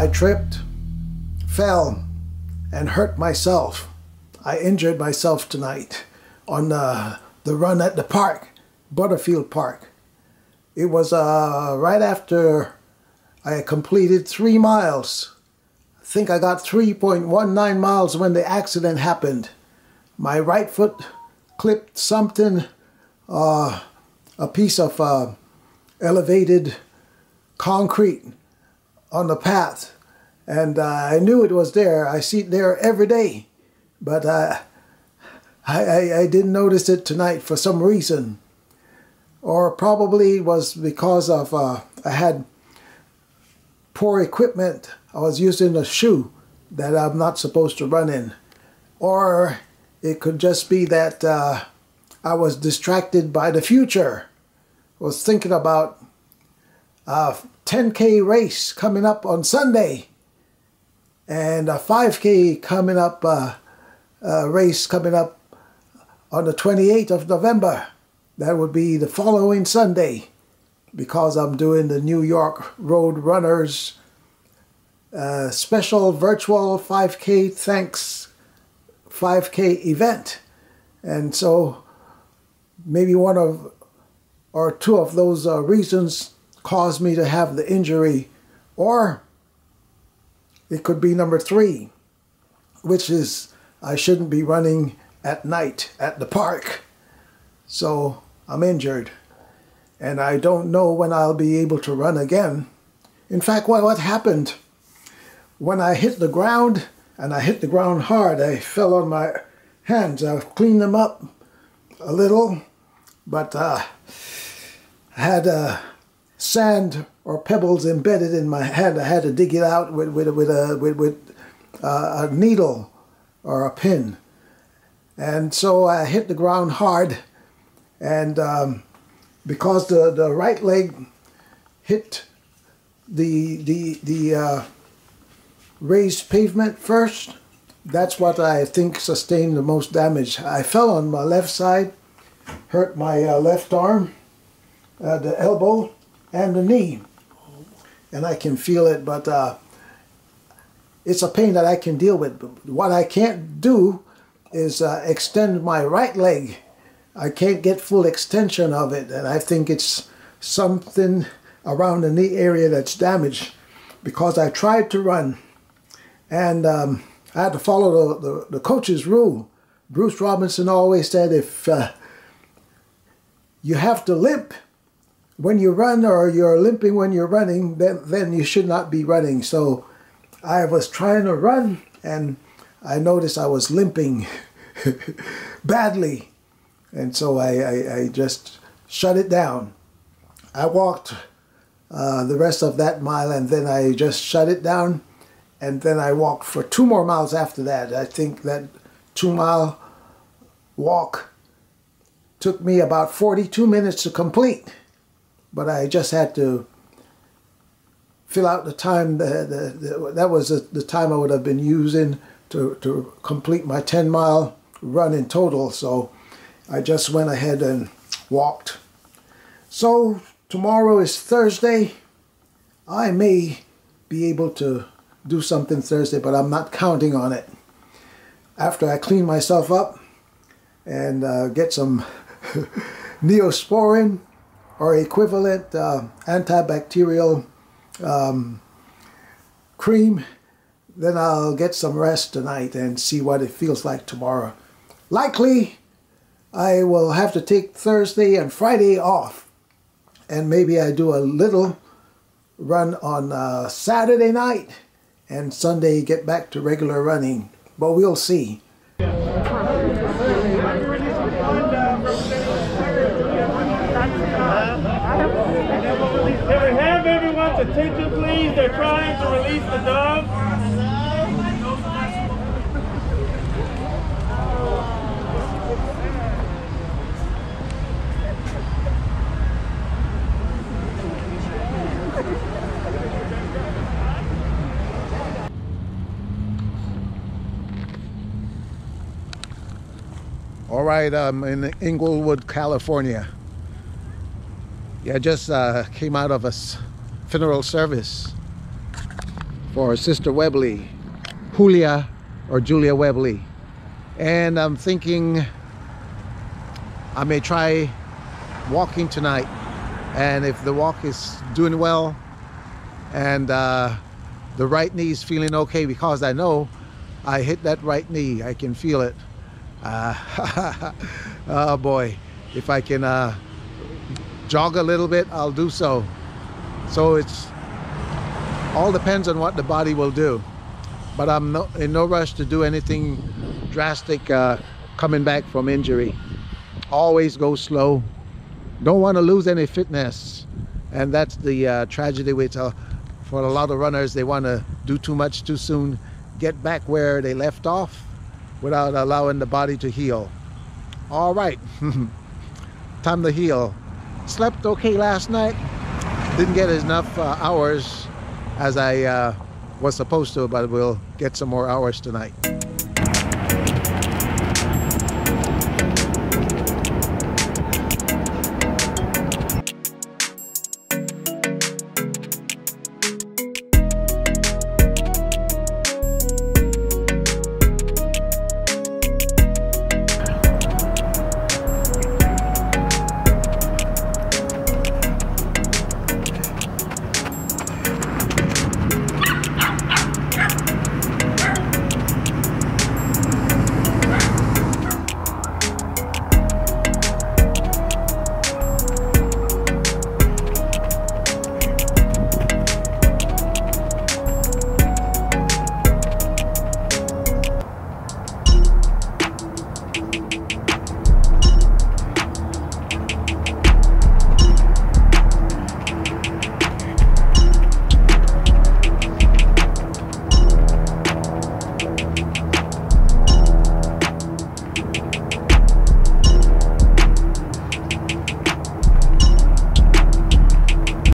I tripped, fell, and hurt myself. I injured myself tonight on the, the run at the park, Butterfield Park. It was uh, right after I completed three miles. I think I got 3.19 miles when the accident happened. My right foot clipped something, uh, a piece of uh, elevated concrete on the path. And uh, I knew it was there. I see it there every day. But uh, I, I, I didn't notice it tonight for some reason. Or probably it was because of uh, I had poor equipment. I was using a shoe that I'm not supposed to run in. Or it could just be that uh, I was distracted by the future. I was thinking about a 10K race coming up on Sunday and a 5K coming up, uh, race coming up on the 28th of November. That would be the following Sunday because I'm doing the New York Road Runners uh, special virtual 5K thanks 5K event. And so maybe one of or two of those uh, reasons caused me to have the injury, or it could be number three, which is I shouldn't be running at night at the park. So I'm injured, and I don't know when I'll be able to run again. In fact, what, what happened when I hit the ground, and I hit the ground hard, I fell on my hands. I've cleaned them up a little, but uh, I had uh, sand or pebbles embedded in my hand. I had to dig it out with, with, with, a, with, with uh, a needle or a pin. And so I hit the ground hard, and um, because the, the right leg hit the, the, the uh, raised pavement first, that's what I think sustained the most damage. I fell on my left side, hurt my uh, left arm, uh, the elbow, and the knee. And I can feel it, but uh, it's a pain that I can deal with. What I can't do is uh, extend my right leg. I can't get full extension of it, and I think it's something around the knee area that's damaged because I tried to run and um, I had to follow the, the, the, coach's rule. Bruce Robinson always said if uh, you have to limp when you run or you're limping when you're running, then, then you should not be running. So I was trying to run and I noticed I was limping badly. And so I, I, I, just shut it down. I walked uh, the rest of that mile and then I just shut it down. And then I walked for two more miles after that. I think that two mile walk took me about 42 minutes to complete. But I just had to fill out the time that, that, that was the time I would have been using to, to complete my 10 mile run in total. So I just went ahead and walked. So tomorrow is Thursday. I may be able to do something Thursday, but I'm not counting on it. After I clean myself up and uh, get some neosporin or equivalent uh, antibacterial um, cream, then I'll get some rest tonight and see what it feels like tomorrow. Likely, I will have to take Thursday and Friday off, and maybe I do a little run on uh, Saturday night and Sunday get back to regular running, but we'll see. Attention, please? They're trying to release the dog. All right, I'm in Inglewood, California. Yeah, just uh, came out of a funeral service for Sister Webley, Julia or Julia Webley. And I'm thinking I may try walking tonight. And if the walk is doing well and uh, the right knee is feeling okay because I know I hit that right knee, I can feel it. Uh, oh boy, if I can uh, jog a little bit, I'll do so. So it's all depends on what the body will do. But I'm no, in no rush to do anything drastic uh, coming back from injury. Always go slow. Don't want to lose any fitness. And that's the uh, tragedy with uh, for a lot of runners. They want to do too much too soon, get back where they left off without allowing the body to heal. All right, time to heal. Slept okay last night. Didn't get enough uh, hours as I uh, was supposed to, but we'll get some more hours tonight.